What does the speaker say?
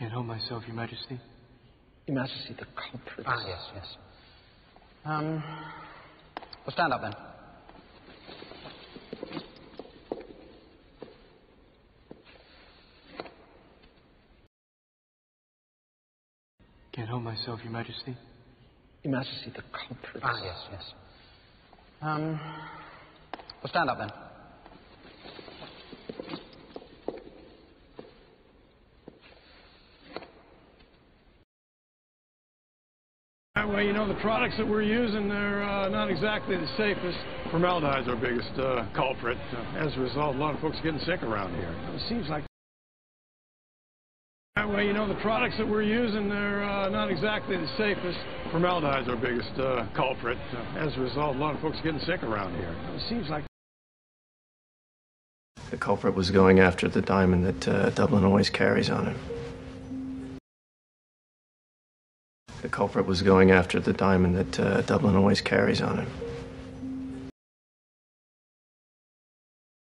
Can't help myself, Your Majesty. Your Majesty, the culprit. Ah, yes, yes. Um, well, stand up then. Can't help myself, Your Majesty. Your Majesty, the culprit. Ah, yes, yes. Um, well, stand up then. That way, you know, the products that we're using, they're uh, not exactly the safest. Formaldehyde's our biggest uh, culprit. Uh, as a result, a lot of folks are getting sick around here. It seems like that way, you know, the products that we're using, they're uh, not exactly the safest. Formaldehyde's our biggest uh, culprit. Uh, as a result, a lot of folks are getting sick around here. It seems like The culprit was going after the diamond that uh, Dublin always carries on him. The culprit was going after the diamond that uh, Dublin always carries on him.